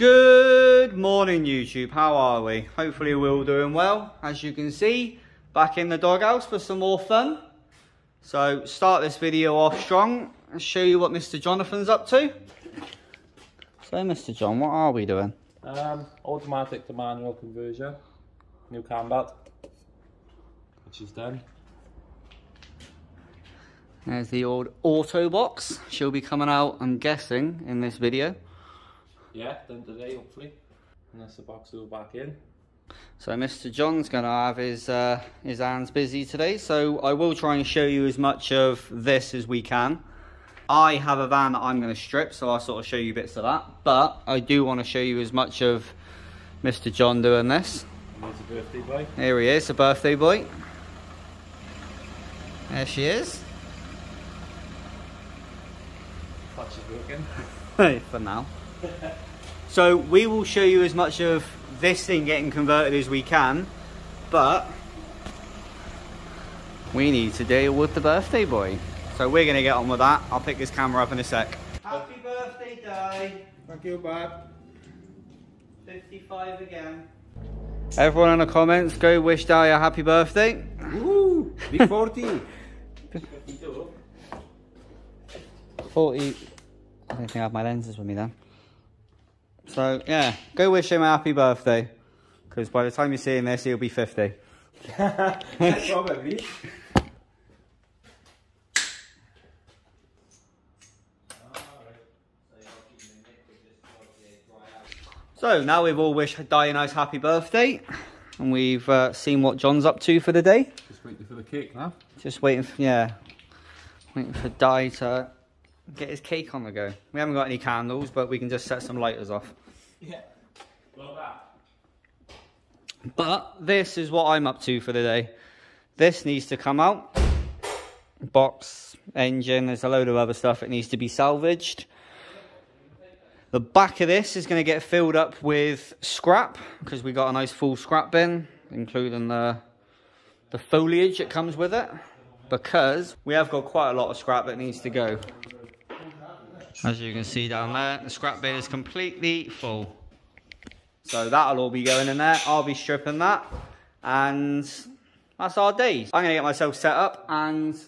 Good morning YouTube, how are we? Hopefully we're all doing well. As you can see, back in the doghouse for some more fun. So start this video off strong and show you what Mr. Jonathan's up to. So Mr. John, what are we doing? Um, automatic to manual conversion, new combat, which is done. There's the old auto box. She'll be coming out, I'm guessing, in this video. Yeah, done today hopefully. Unless the box will back in. So Mr. John's going to have his uh, his hands busy today. So I will try and show you as much of this as we can. I have a van that I'm going to strip, so I'll sort of show you bits of that. But I do want to show you as much of Mr. John doing this. And there's a birthday boy. Here he is, a birthday boy. There she is. Clutch is working. for now. So we will show you as much of this thing getting converted as we can, but we need to deal with the birthday boy. So we're gonna get on with that. I'll pick this camera up in a sec. Happy birthday, Di. Thank you, Bob. 55 again. Everyone in the comments, go wish Di a happy birthday. Woo! Big 40. 40. I don't think I have my lenses with me then. So yeah, go wish him a happy birthday. Because by the time you're seeing this, he'll be 50. Probably. So now we've all wished Di a nice happy birthday. And we've uh, seen what John's up to for the day. Just waiting for the cake now. Just waiting for, yeah, waiting for Di to get his cake on the go. We haven't got any candles, but we can just set some lighters off. Yeah. Well, that. But this is what I'm up to for the day. This needs to come out. Box, engine, there's a load of other stuff that needs to be salvaged. The back of this is going to get filled up with scrap because we got a nice full scrap bin, including the the foliage that comes with it. Because we have got quite a lot of scrap that needs to go. As you can see down there, the scrap bin is completely full. So that'll all be going in there. I'll be stripping that. And that's our days. I'm going to get myself set up and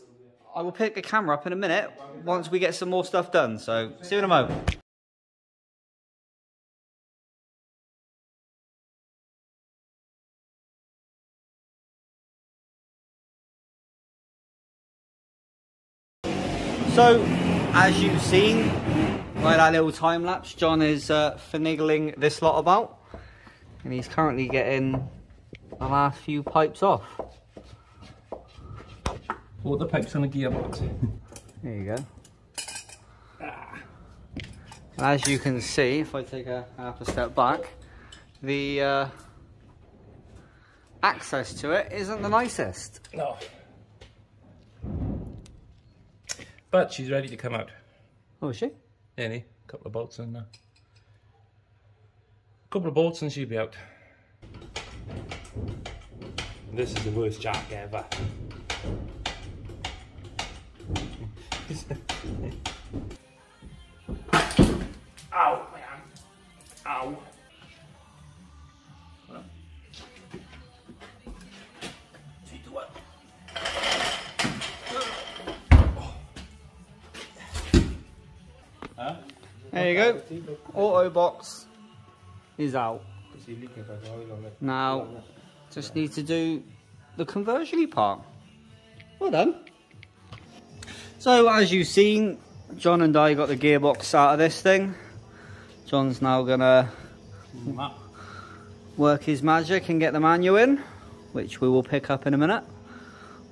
I will pick the camera up in a minute once we get some more stuff done. So see you in a moment. So, as you've seen by that little time lapse, John is uh, finagling this lot about. And he's currently getting the last few pipes off. All the pipes on the gearbox. There you go. As you can see, if I take a half a step back, the uh, access to it isn't the nicest. No. But she's ready to come out. Oh, is she? Any, couple of bolts in there. Couple of bolts and she'll be out. This is the worst jack ever. Ow. Ow. There you go. Auto box is out. Now, just need to do the conversion part. Well done. So, as you've seen, John and I got the gearbox out of this thing. John's now gonna work his magic and get the manual in, which we will pick up in a minute.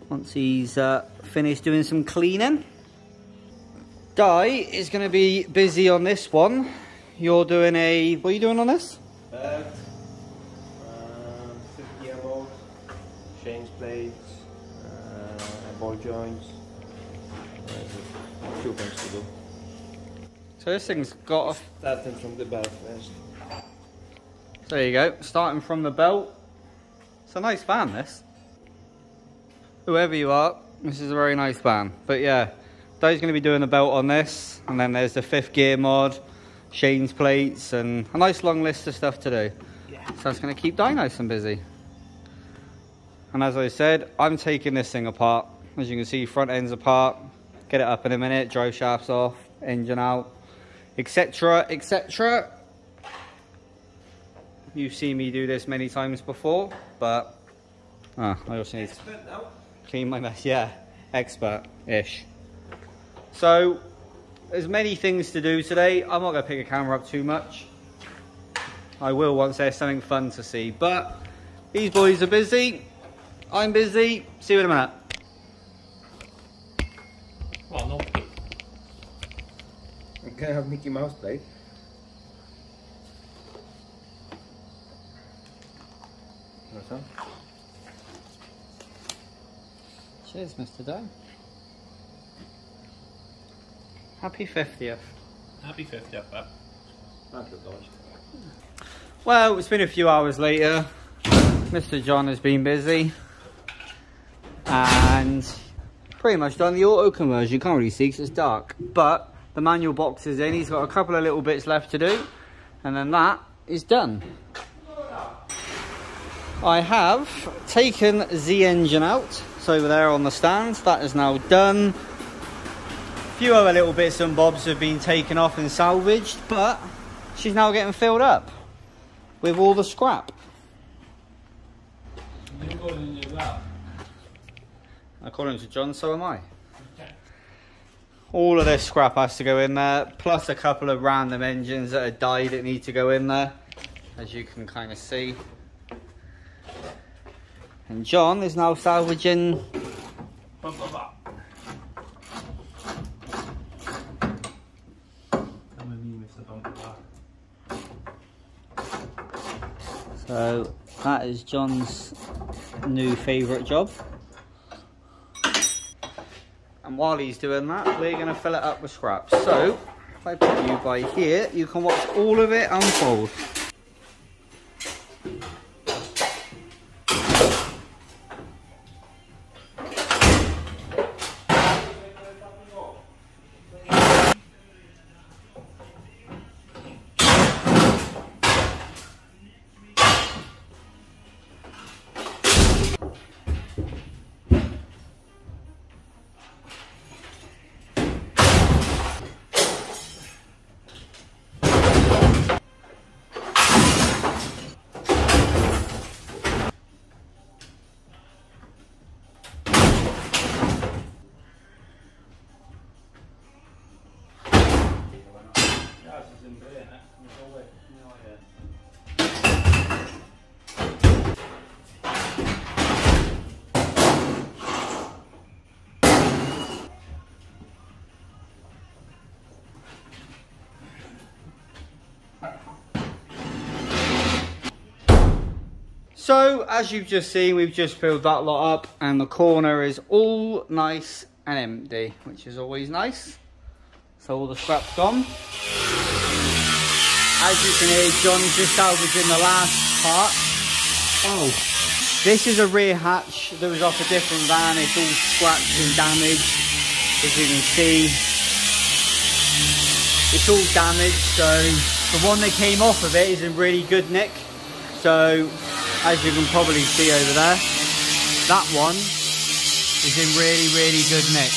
Once he's uh, finished doing some cleaning. Di is going to be busy on this one. You're doing a... What are you doing on this? Belt, um, change plates, uh, ball joints. Uh, a few things to do. So this thing's got a... Starting from the belt first. There you go. Starting from the belt. It's a nice van, this. Whoever you are, this is a very nice van. But yeah, Dave's going to be doing the belt on this. And then there's the fifth gear mod. Shane's plates, and a nice long list of stuff to do. Yeah. So that's going to keep Di nice and busy. And as I said, I'm taking this thing apart. As you can see, front end's apart. Get it up in a minute, drive shafts off, engine out, etc, etc. You've seen me do this many times before, but ah, I also need to clean my mess. Yeah, expert-ish. So, there's many things to do today. I'm not going to pick a camera up too much. I will once there's something fun to see. But these boys are busy. I'm busy. See you in a minute. Well, no. I'm gonna have Mickey Mouse play. What's that? Cheers, Mr. Doe. Happy 50th. Happy 50th, but Not the dodge. Well, it's been a few hours later. Mr. John has been busy. And pretty much done the auto conversion. You can't really see because it's dark. But the manual box is in. He's got a couple of little bits left to do. And then that is done. I have taken the engine out. It's over there on the stand. That is now done. Few other little bits and bobs have been taken off and salvaged. But she's now getting filled up with all the scrap. According to John, so am I. All of this scrap has to go in there, plus a couple of random engines that have died that need to go in there, as you can kind of see. And John is now salvaging the back. Come with me, Mr. Bump the back. So that is John's new favourite job. And while he's doing that, we're going to fill it up with scraps. So if I put you by here, you can watch all of it unfold. So, as you've just seen, we've just filled that lot up, and the corner is all nice and empty, which is always nice. So all the scrap's gone. As you can hear, John's just salvaging the last part. Oh, this is a rear hatch that was off a different van. It's all scratched and damaged, as you can see. It's all damaged, so the one that came off of it is in really good nick. So, as you can probably see over there, that one is in really, really good nick.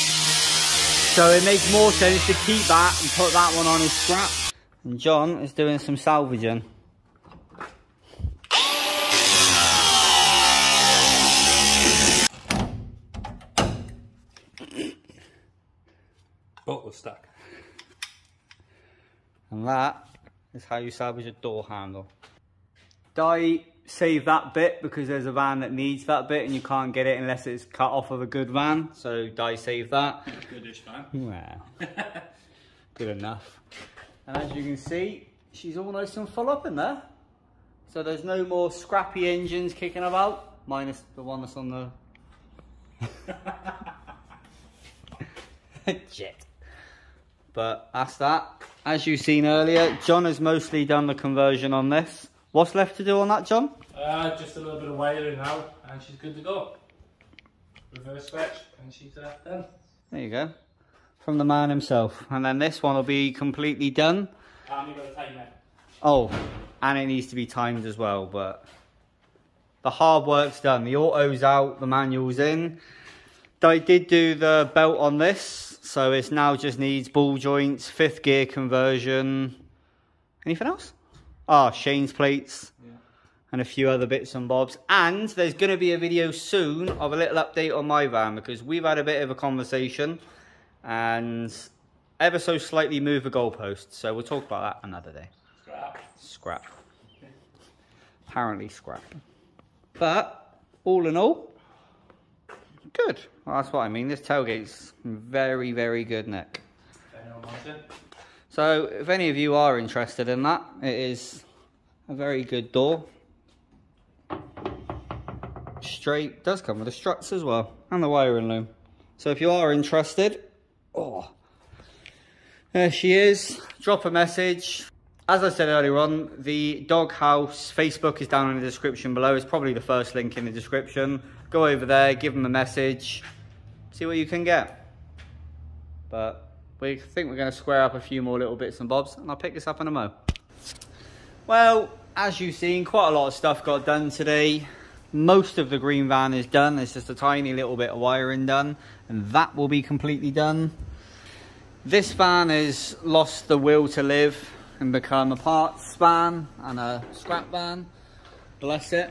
So it makes more sense to keep that and put that one on his scrap. And John is doing some salvaging. Bolt was stuck. And that is how you salvage a door handle. Di save that bit because there's a van that needs that bit and you can't get it unless it's cut off of a good van. So Di save that. Goodish, van. Wow. Good enough. And as you can see, she's almost and full up in there. So there's no more scrappy engines kicking about, minus the one that's on the jet. But that's that. As you've seen earlier, John has mostly done the conversion on this. What's left to do on that, John? Uh, just a little bit of wiring now, and she's good to go. Reverse stretch, and she's uh, done. There you go. From the man himself. And then this one will be completely done. Cam, you got to time it. Oh, and it needs to be timed as well, but the hard work's done. The auto's out, the manual's in. I did do the belt on this, so it now just needs ball joints, fifth gear conversion. Anything else? Ah, Shane's plates Yeah. and a few other bits and bobs. And there's going to be a video soon of a little update on my van because we've had a bit of a conversation and ever so slightly move the goalpost. So we'll talk about that another day. Scrap. Scrap. Apparently scrap. But all in all, good. Well, that's what I mean. This tailgate's very, very good nick. So if any of you are interested in that, it is a very good door. Straight, does come with the struts as well, and the wiring loom. So if you are interested, oh, there she is. Drop a message. As I said earlier on, the doghouse Facebook is down in the description below. It's probably the first link in the description. Go over there, give them a message, see what you can get. But we think we're going to square up a few more little bits and bobs, and I'll pick this up in a mo. Well, as you've seen, quite a lot of stuff got done today. Most of the green van is done. It's just a tiny little bit of wiring done, and that will be completely done. This van has lost the will to live and become a parts van and a scrap van. Bless it.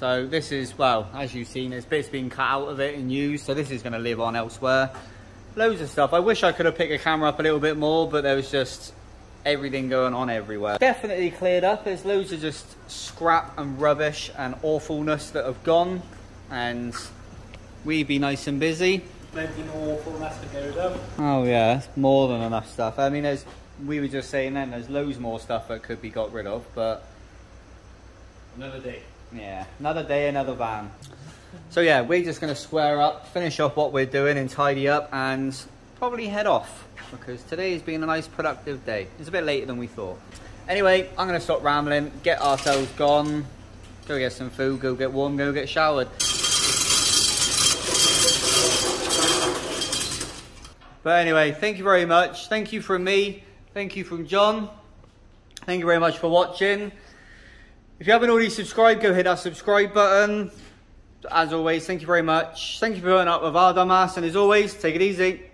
So this is, well, as you've seen, there's bits being cut out of it and used, so this is going to live on elsewhere. Loads of stuff. I wish I could have picked the camera up a little bit more, but there was just everything going on everywhere. Definitely cleared up. There's loads of just scrap and rubbish and awfulness that have gone, and we be nice and busy. Plenty more awfulness to rid of. Oh yeah, that's more than enough stuff. I mean, there's we were just saying then there's loads more stuff that could be got rid of, but Another day. yeah, another day, another van. So yeah, we're just going to square up, finish off what we're doing and tidy up and probably head off because today has been a nice productive day. It's a bit later than we thought. Anyway, I'm going to stop rambling, get ourselves gone, go get some food, go get warm, go get showered. But anyway, thank you very much. Thank you from me. Thank you from John. Thank you very much for watching. If you haven't already subscribed, go hit that subscribe button. As always, thank you very much. Thank you for putting up with our dumbass. And as always, take it easy.